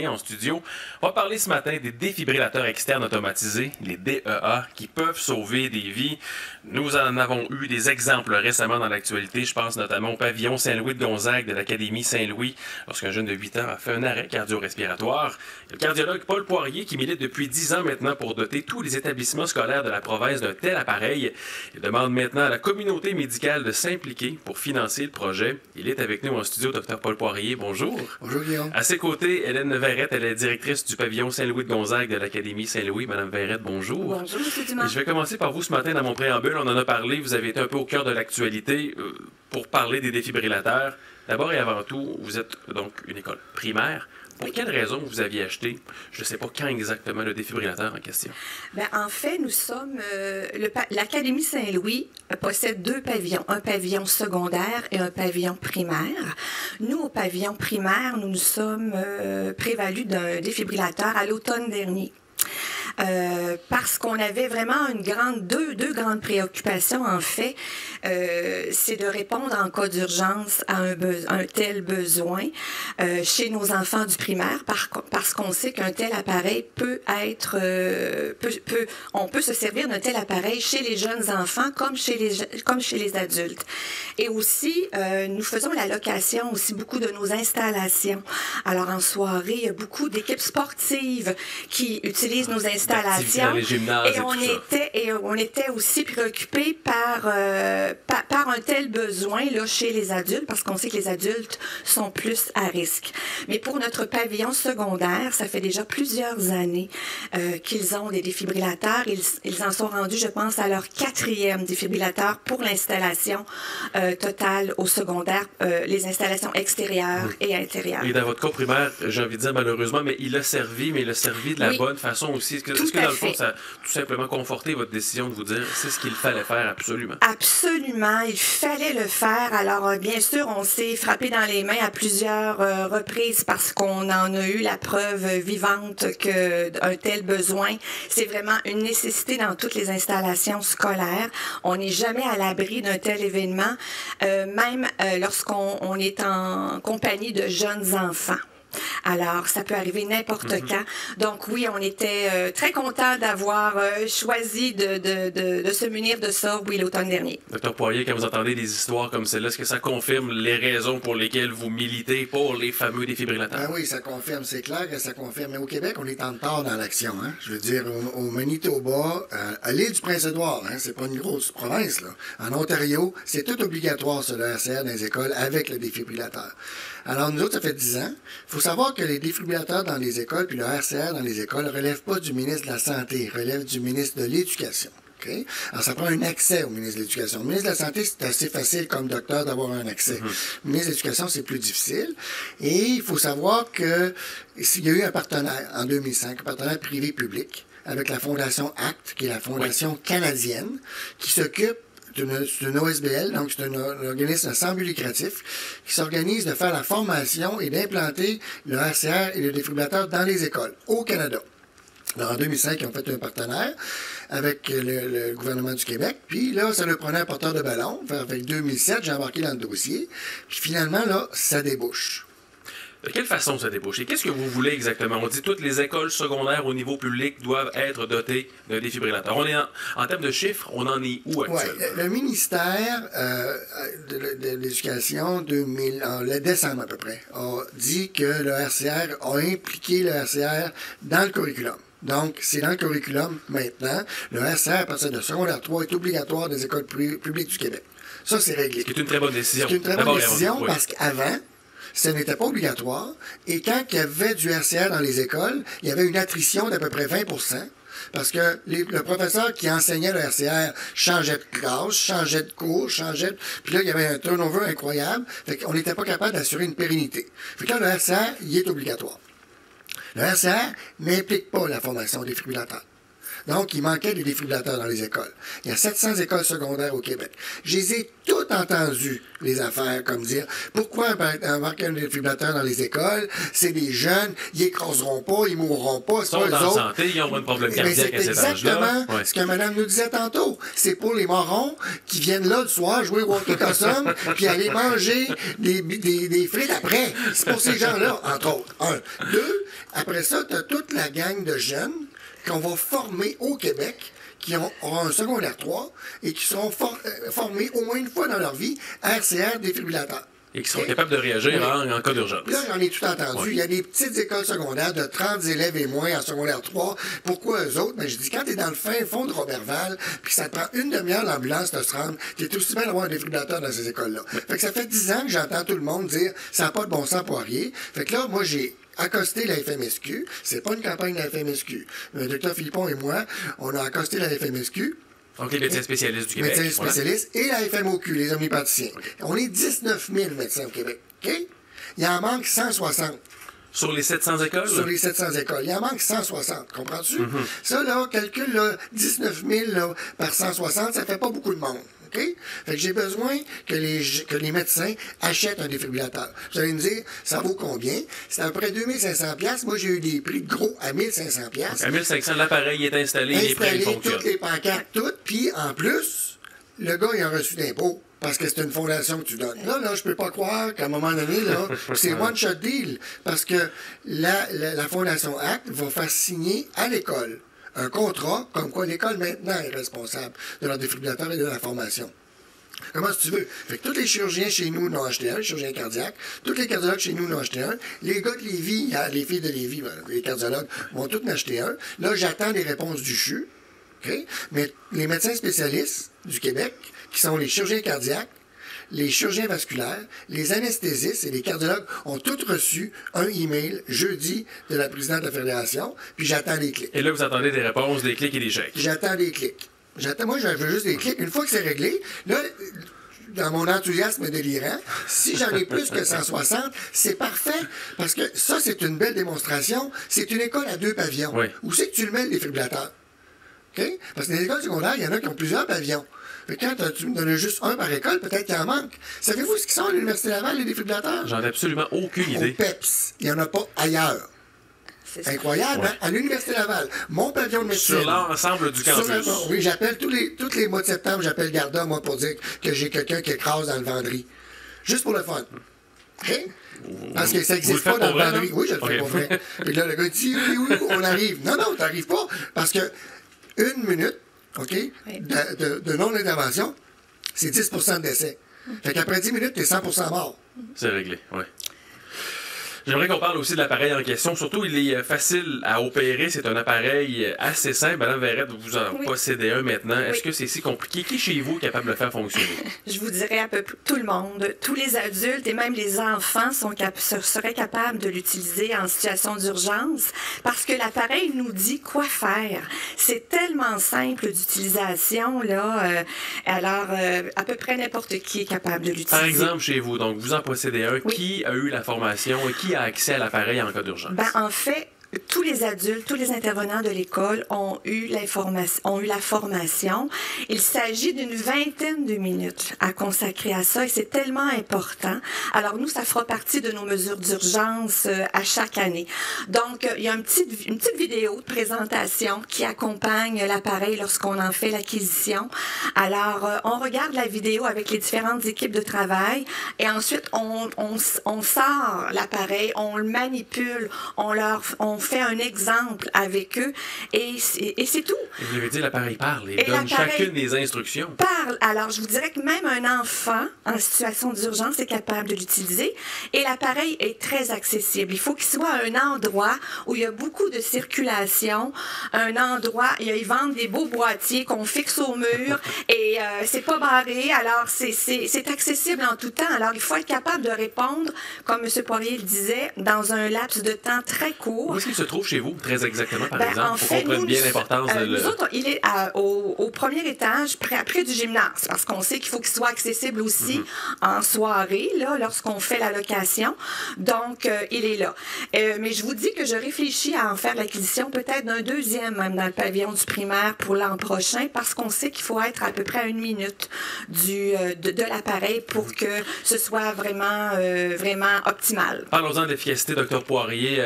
Et en studio, on va parler ce matin des défibrillateurs externes automatisés, les DEA, qui peuvent sauver des vies. Nous en avons eu des exemples récemment dans l'actualité. Je pense notamment au pavillon Saint-Louis de Gonzague de l'Académie Saint-Louis, lorsqu'un jeune de 8 ans a fait un arrêt cardio-respiratoire. Le cardiologue Paul Poirier, qui milite depuis 10 ans maintenant pour doter tous les établissements scolaires de la province d'un tel appareil, il demande maintenant à la communauté médicale de s'impliquer pour financer le projet. Il est avec nous en studio, Dr Paul Poirier. Bonjour. Bonjour, Guillaume. À ses côtés, Hélène Verrette, elle est directrice du pavillon Saint-Louis de Gonzague de l'Académie Saint-Louis. Madame Verrette, bonjour. Bonjour, M. Dumas. Je vais commencer par vous ce matin dans mon préambule. On en a parlé, vous avez été un peu au cœur de l'actualité euh, pour parler des défibrillateurs. D'abord et avant tout, vous êtes donc une école primaire. Pour quelle raison vous aviez acheté, je ne sais pas quand exactement, le défibrillateur en question? Ben, en fait, nous sommes. euh, L'Académie Saint-Louis possède deux pavillons, un pavillon secondaire et un pavillon primaire. Nous, au pavillon primaire, nous nous sommes euh, prévalus d'un défibrillateur à l'automne dernier. Euh, parce qu'on avait vraiment une grande, deux, deux grandes préoccupations, en fait. Euh, c'est de répondre en cas d'urgence à un, un tel besoin euh, chez nos enfants du primaire, parce qu'on sait qu'un tel appareil peut être, euh, peut, on peut se servir d'un tel appareil chez les jeunes enfants comme chez les, comme chez les adultes. Et aussi, euh, nous faisons la location aussi beaucoup de nos installations. Alors en soirée, il y a beaucoup d'équipes sportives qui utilisent nos installations. Et on était et on était aussi préoccupés par, euh, par par un tel besoin là chez les adultes parce qu'on sait que les adultes sont plus à risque. Mais pour notre pavillon secondaire, ça fait déjà plusieurs années euh, qu'ils ont des défibrillateurs. Ils, ils en sont rendus, je pense, à leur quatrième défibrillateur pour l'installation euh, totale au secondaire, les installations extérieures et intérieures. Et dans votre cas primaire, j'ai envie de dire malheureusement, mais il a servi, mais il a servi de la Oui. bonne façon aussi. Que, est-ce que dans le fond, fait. ça a tout simplement conforté votre décision de vous dire c'est ce qu'il fallait faire absolument? Absolument, il fallait le faire. Alors, euh, bien sûr, on s'est frappé dans les mains à plusieurs euh, reprises parce qu'on en a eu la preuve vivante que un tel besoin, c'est vraiment une nécessité dans toutes les installations scolaires. On n'est jamais à l'abri d'un tel événement, euh, même euh, lorsqu'on on est en compagnie de jeunes enfants. Alors, ça peut arriver n'importe quand. Donc, oui, on était euh, très contents d'avoir euh, choisi de, de, de, de se munir de ça, oui, l'automne dernier. Docteur Poirier, quand vous entendez des histoires comme celle-là, est-ce que ça confirme les raisons pour lesquelles vous militez pour les fameux défibrillateurs? Ben oui, ça confirme, c'est clair que ça confirme. Mais au Québec, on est en retard dans l'action. Hein? Je veux dire, au, au Manitoba, euh, à l'île du Prince-Édouard, hein, c'est pas une grosse province, là. En Ontario, c'est tout obligatoire sur le RCR dans les écoles avec le défibrillateur. Alors, nous autres, ça fait 10 ans. Faut savoir que les défibrillateurs dans les écoles puis le RCR dans les écoles ne relèvent pas du ministre de la Santé, relèvent du ministre de l'Éducation. Alors, ça prend un accès au ministre de l'Éducation. Le ministre de la Santé, c'est assez facile comme docteur d'avoir un accès. Le ministre de l'Éducation, c'est plus difficile. Et il faut savoir que s'il y a eu un partenaire en 2005, un partenaire privé-public, avec la Fondation ACT, qui est la fondation canadienne, qui s'occupe c'est une OSBL, donc c'est un, organisme sans but lucratif, qui s'organise de faire la formation et d'implanter le RCR et le défibrillateur dans les écoles au Canada. En 2005, ils ont fait un partenaire avec le, gouvernement du Québec. Puis là, ça le prenait porteur de ballon. Avec 2007, j'ai embarqué dans le dossier. Puis finalement, là, ça débouche. De quelle façon ça débouche? Et qu'est-ce que vous voulez exactement? On dit toutes les écoles secondaires au niveau public doivent être dotées d'un défibrillateur. On est en, en termes de chiffres, on en est où Ouais, actuellement? le, le ministère euh, de, l'Éducation, 2000, en le décembre à peu près, a dit que le RCR a impliqué le RCR dans le curriculum. Donc, c'est dans le curriculum maintenant. Le RCR, à partir de secondaire 3, est obligatoire des écoles pu- publiques du Québec. Ça, c'est réglé. C'est une très bonne décision. C'est une très bonne décision oui. parce qu'avant, ce n'était pas obligatoire. Et quand il y avait du RCR dans les écoles, il y avait une attrition d'à peu près 20% parce que le professeur qui enseignait le RCR changeait de classe, changeait de cours, changeait de... Puis là, il y avait un turnover incroyable. Fait qu'on n'était pas capable d'assurer une pérennité. Fait que le RCR, il est obligatoire. Le RCR n'implique pas la formation des défibrillateur. Donc, il manquait des défibrillateurs dans les écoles. Il y a 700 écoles secondaires au Québec. Je les ai toutes les affaires, comme dire pourquoi embarquer un défibrillateur dans les écoles, c'est des jeunes, ils écraseront pas, ils mourront pas, c'est Ils sont pas eux en autres. santé, ils ont un problème cardiaque c'est à cet exactement Ouais. ce que madame nous disait tantôt. C'est pour les morons qui viennent là le soir jouer au hockey cossum puis aller manger des, des, des frites après. C'est pour ces gens-là, entre autres. Un. Deux, après ça, tu as toute la gang de jeunes qu'on va former au Québec qui ont, auront un secondaire 3 et qui seront for- euh, formés au moins une fois dans leur vie à RCR défibrillateur. Et qui sont capables de réagir Oui. en, en cas d'urgence. Là, j'en ai tout entendu. Il y a des petites écoles secondaires de 30 élèves et moins en secondaire 3. Pourquoi eux autres? Mais je dis, quand t'es dans le fin fond de Robertval, puis ça te prend une demi-heure l'ambulance de se rendre, t'es aussi bien d'avoir un défibrillateur dans ces écoles-là. Fait que ça fait 10 ans que j'entends tout le monde dire, ça n'a pas de bon sens pour rien. Fait que là, moi, j'ai accosté la FMSQ. C'est pas une campagne de la FMSQ. Le docteur Philippon et moi, on a accosté la FMSQ Donc, les médecins spécialistes du Québec. médecins voilà. spécialistes, et la FMOQ, les omnipraticiens. On est 19 000 médecins au Québec. OK? Il en manque 160 Sur les 700 écoles? sur les 700 écoles. Il en manque 160, comprends-tu? Mm-hmm. Ça, là, calcul, là, 19 000 là, par 160, ça fait pas beaucoup de monde. OK? Fait que j'ai besoin que les, que les médecins achètent un défibrillateur. Vous allez me dire, ça vaut combien? C'est à peu près 2500 pièces. Moi, j'ai eu des prix gros à 1500 pièces. À 1500, l'appareil est installé, il Installer fonctionne. toutes les pancartes, toutes, puis en plus, le gars, il a reçu d'impôts. Parce que c'est une fondation que tu donnes. Là, là, je peux pas croire qu'à un moment donné, là, c'est one-shot deal. Parce que la, la, la Fondation Act va faire signer à l'école un contrat comme quoi l'école maintenant est responsable de leur défibrillateur et de la formation. Comment si tu veux? Fait que tous les chirurgiens chez nous n'ont acheté un, les chirurgiens cardiaques, tous les cardiologues chez nous n'ont acheté un, les gars de Lévis, les filles de Lévis, les cardiologues, vont tous en acheter un. Là, j'attends les réponses du CHU, OK? Mais les médecins spécialistes du Québec, qui sont les chirurgiens cardiaques, les chirurgiens vasculaires, les anesthésistes et les cardiologues ont tous reçu un email jeudi de la présidente de la fédération, puis j'attends les clics. Et là, vous attendez des réponses, des clics et des chèques. J'attends des clics. J'attends, moi, je veux juste des clics. Une fois que c'est réglé, là, dans mon enthousiasme délirant, si j'en ai plus que 160, c'est parfait. Parce que ça, c'est une belle démonstration. C'est une école à deux pavillons. Oui. Où c'est que tu le mets, le défibrillateur? Parce que dans les écoles secondaires, il y en a qui ont plusieurs pavillons. Que quand tu me donnes juste un par école, peut-être qu'il en manque. Savez-vous ce qu'ils sont à l'Université Laval, les défibrillateurs? J'en ai absolument aucune Au idée. PEPS. Il n'y en a pas ailleurs. C'est ça. Incroyable, Ouais. hein? À l'Université Laval, mon pavillon de médecine. Sur l'ensemble du campus. la- oui, j'appelle tous les, tous les mois de septembre, j'appelle Garda, moi, pour dire que j'ai quelqu'un qui écrase dans le venderie. Juste pour le fun. OK? Parce que ça n'existe pas dans le non? Oui, je le fais pour vrai. Puis là, le gars dit oui, oui, oui, on arrive. Non, non, t'arrives pas. Parce que une minute, OK, de, de- de non-intervention, c'est 10 de décès. Fait qu'après 10 minutes, t'es 100 mort. C'est réglé, oui. J'aimerais qu'on parle aussi de l'appareil en question. Surtout, il est euh, facile à opérer. C'est un appareil euh, assez simple. Madame Verrette, vous en Oui. possédez un maintenant. Est-ce Oui. que c'est si compliqué? Qui chez vous est capable de le faire fonctionner? Je vous dirais à peu près tout le monde, tous les adultes et même les enfants sont cap- se- seraient capables de l'utiliser en situation d'urgence parce que l'appareil nous dit quoi faire. C'est tellement simple d'utilisation là. euh, alors euh, à peu près n'importe qui est capable de l'utiliser. Par exemple, chez vous, donc vous en possédez un. Oui. Qui a eu la formation et qui a accès à l'appareil en cas d'urgence? Ben, tous les adultes, tous les intervenants de l'école ont eu ont eu la formation. Il s'agit d'une vingtaine de minutes à consacrer à ça et c'est tellement important. Alors nous, ça fera partie de nos mesures d'urgence euh, à chaque année. Donc, euh, il y a une petite, vidéo de présentation qui accompagne l'appareil lorsqu'on en fait l'acquisition. Alors, euh, on regarde la vidéo avec les différentes équipes de travail et ensuite on, on, on sort l'appareil, on le manipule, on leur on fait un exemple avec eux et c'est et c'est tout. Et Vous l'avez dit, l'appareil parle et, Et donne chacune des instructions. Parle. Alors, je vous dirais que même un enfant en situation d'urgence est capable de l'utiliser et l'appareil est très accessible. Il faut qu'il soit à un endroit où il y a beaucoup de circulation, un endroit, a- ils vendent des beaux boîtiers qu'on fixe au mur et euh, c'est pas barré. Alors, c'est- accessible en tout temps. Alors, il faut être capable de répondre, comme M. Poirier le disait, dans un laps de temps très court. Où qu'il se trouve chez vous, très exactement, par Ben, exemple, pour comprendre bien l'importance euh, de le... Nous autres, il est au, au premier étage, près, près du gymnase, parce qu'on sait qu'il faut qu'il soit accessible aussi en soirée, là, lorsqu'on fait la location. Donc, euh, il est là. Euh, mais je vous dis que je réfléchis à en faire l'acquisition peut-être d'un deuxième, même dans le pavillon du primaire pour l'an prochain, parce qu'on sait qu'il faut être à peu près à une minute du, de, de l'appareil pour que ce soit vraiment, vraiment optimal. Parlons-en d'efficacité, docteur Poirier.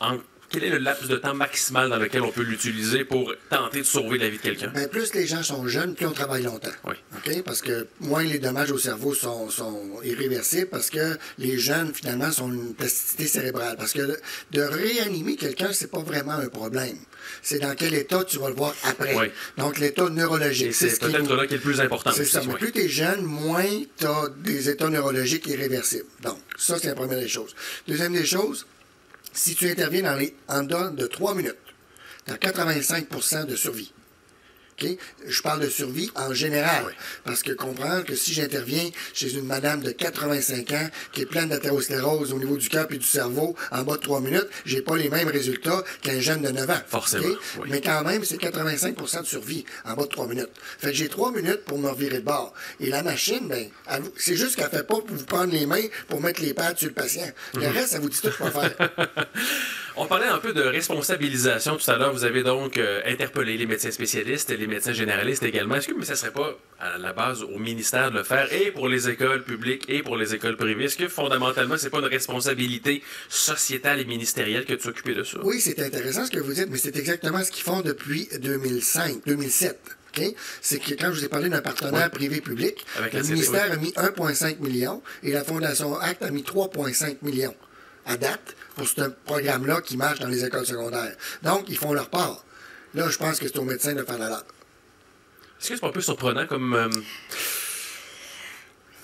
En- Quel est le laps de temps maximal dans lequel on peut l'utiliser pour tenter de sauver la vie de quelqu'un? Ben, plus les gens sont jeunes, plus on travaille longtemps. Oui. Parce que moins les dommages au cerveau sont, sont irréversibles, parce que les jeunes, finalement, sont une plasticité cérébrale. Parce que de, réanimer quelqu'un, c'est pas vraiment un problème. C'est dans quel état tu vas le voir après. Oui. Donc, l'état neurologique. C'est ce peut-être nous- là qui est le plus important. C'est ça. Mais oui. plus tu es jeune, moins tu as des états neurologiques irréversibles. Donc, ça, c'est la première des choses. Deuxième des choses, si tu interviens dans les, en dedans de 3 minutes, tu as 85% de survie. Je parle de survie en général. Parce que comprendre que si j'interviens chez une madame de 85 ans qui est pleine d'athérosclérose au niveau du cœur et du cerveau en bas de 3 minutes, j'ai pas les mêmes résultats qu'un jeune de 9 ans. Forcément, oui. Mais quand même, c'est 85% de survie en bas de 3 minutes. Fait que j'ai 3 minutes pour me revirer de bord. Et la machine, ben, c'est juste qu'elle fait pas pour vous prendre les mains pour mettre les pads sur le patient. Le Mhm. reste, ça vous dit tout quoi faire. On parlait un peu de responsabilisation tout à l'heure. Vous avez donc euh, interpellé les médecins spécialistes et les médecins généralistes également. Est-ce que mais ça serait pas à la base au ministère de le faire et pour les écoles publiques et pour les écoles privées? Est-ce que fondamentalement, c'est pas une responsabilité sociétale et ministérielle que de s'occuper de ça? Oui, c'est intéressant ce que vous dites, mais c'est exactement ce qu'ils font depuis 2005, 2007. OK? C'est que quand je vous ai parlé d'un partenaire privé-public, le CP, ministère a mis 1,5 million et la Fondation Act a mis 3,5 millions à date pour ce programme-là qui marche dans les écoles secondaires. Donc, ils font leur part. Là, je pense que c'est aux médecins de faire la leur. Est-ce que c'est pas un peu surprenant comme, euh,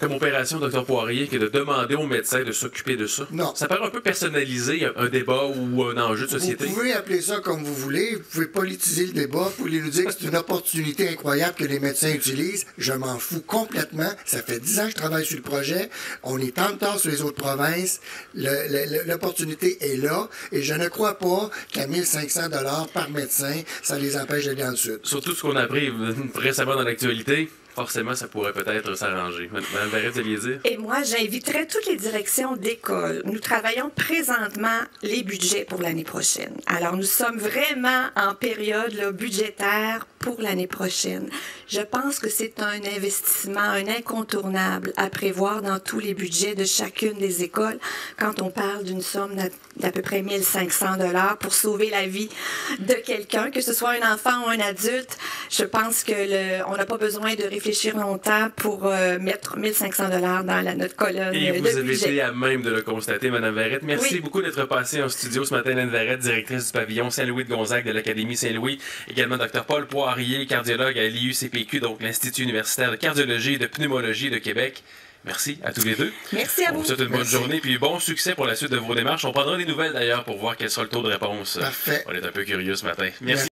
comme opération, docteur Poirier, que de demander aux médecins de s'occuper de ça? Non. Ça paraît un peu personnaliser un, débat ou un enjeu de société. Vous pouvez appeler ça comme vous voulez, vous pouvez politiser le débat, vous pouvez nous dire que c'est une opportunité incroyable que les médecins utilisent. Je m'en fous complètement. Ça fait dix ans que je travaille sur le projet. On est en retard sur les autres provinces. L'opportunité est là et je ne crois pas qu'à 1500 dollars par médecin, ça les empêche d'aller dans le sud. Surtout ce qu'on a appris euh, récemment dans l'actualité, forcément, ça pourrait peut-être s'arranger. Madame vous dire? Et moi, j'inviterais toutes les directions d'école. Nous travaillons présentement les budgets pour l'année prochaine. Alors, nous sommes vraiment en période là, budgétaire pour l'année prochaine. Je pense que c'est un investissement, un incontournable à prévoir dans tous les budgets de chacune des écoles quand on parle d'une somme d'à peu près 1500 dollars pour sauver la vie de quelqu'un, que ce soit un enfant ou un adulte. Je pense que le, on n'a pas besoin de réfléchir longtemps pour euh, mettre 1500 dollars dans la, notre colonne Et de vous avez budget. été à même de le constater, Madame Varette. Merci Oui. beaucoup d'être passée en studio ce matin, Hélène Varette, directrice du pavillon Saint-Louis de Gonzague de l'Académie Saint-Louis. Également Dr Paul Cardiologue à l'IUCPQ, donc l'Institut universitaire de cardiologie et de pneumologie de Québec. Merci à tous les deux. Merci à On vous. vous souhaite une bonne Merci. journée puis bon succès pour la suite de vos démarches. On prendra des nouvelles d'ailleurs pour voir quel sera le taux de réponse. Parfait. On est un peu curieux ce matin. Merci.